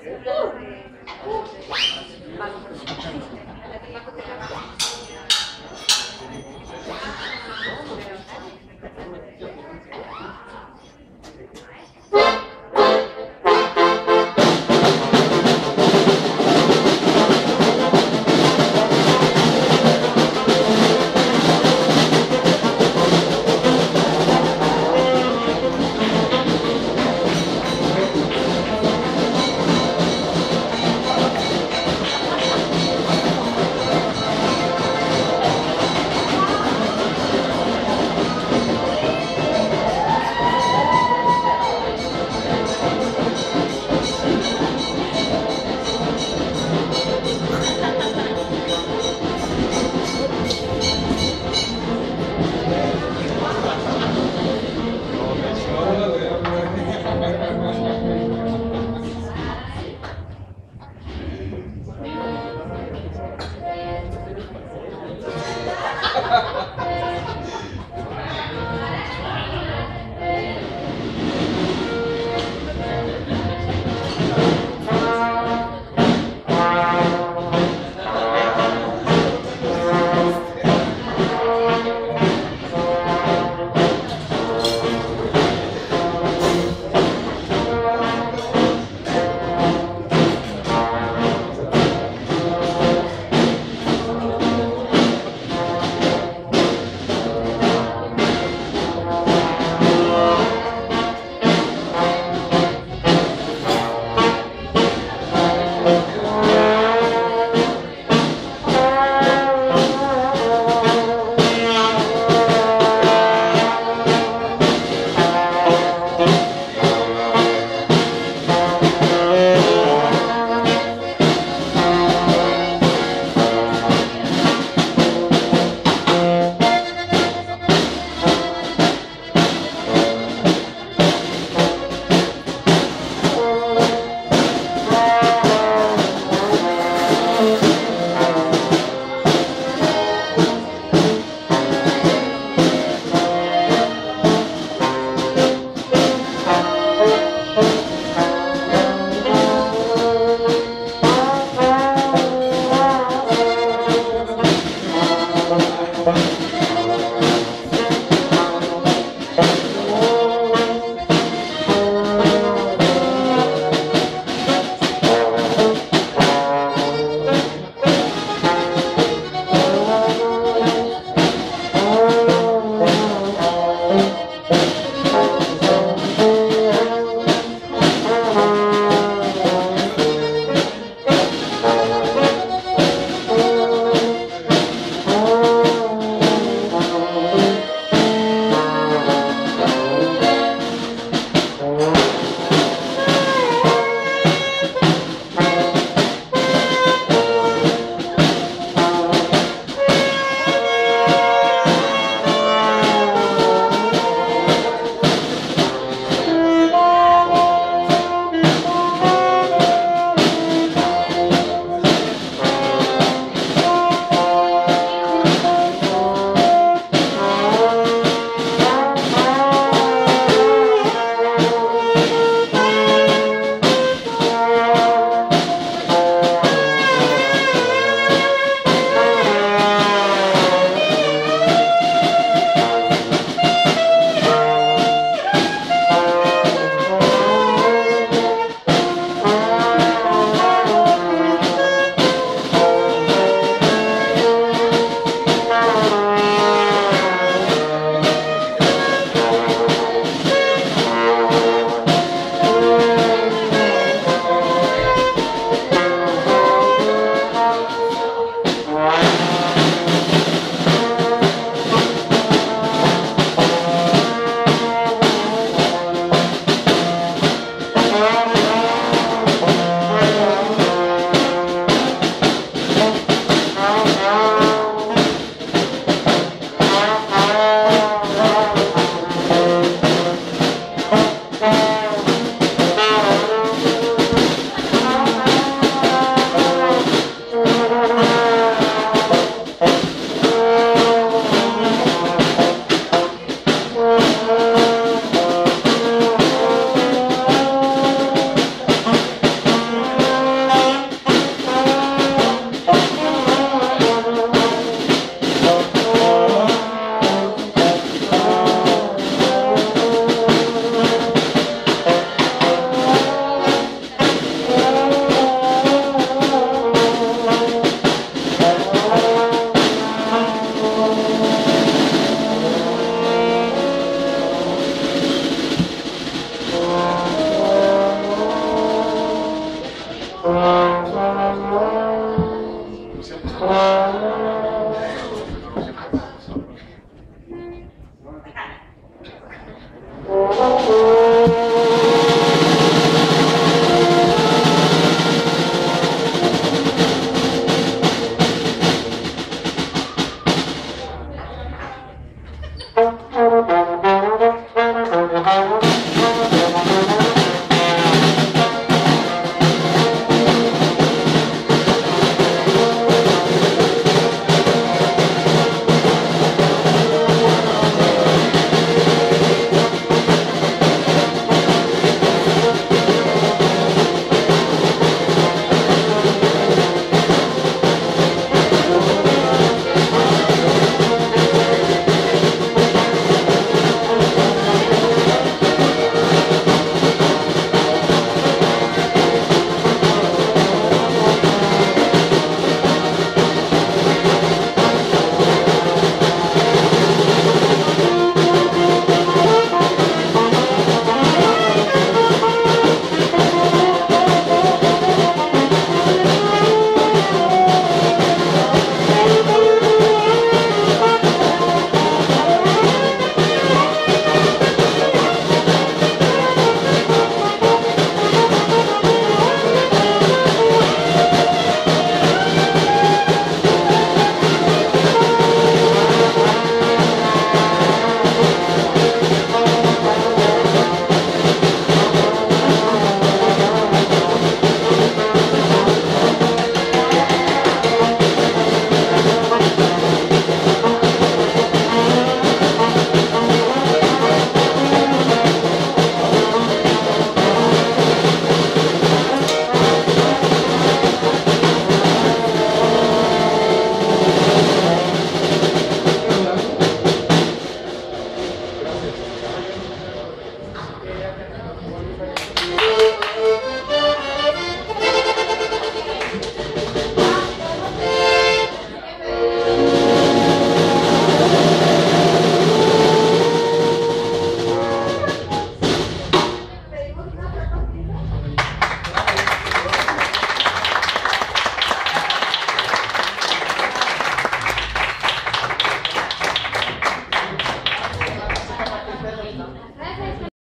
うん。